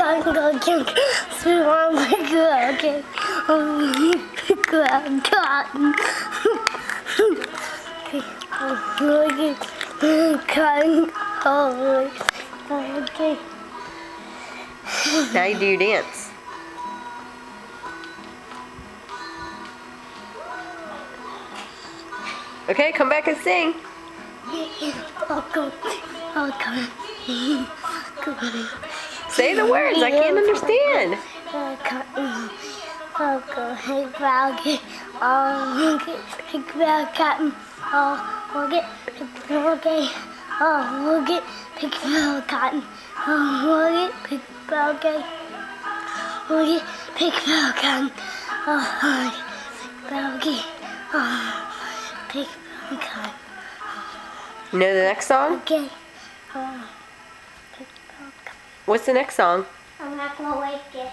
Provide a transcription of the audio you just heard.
I'm going to go swim on my girl, okay? Oh, grab cotton. Okay, cotton, oh, okay. Now you do your dance. Okay, come back and sing. Say the words. I can't understand. Froggy. I'll get big brown cotton. Froggy. I'll get big brown cotton. I'll get big brown cotton. I'll get big froggy. Oh, big brown cotton. You know the next song? Okay. Big brown cotton. What's the next song? I'm not gonna wake it.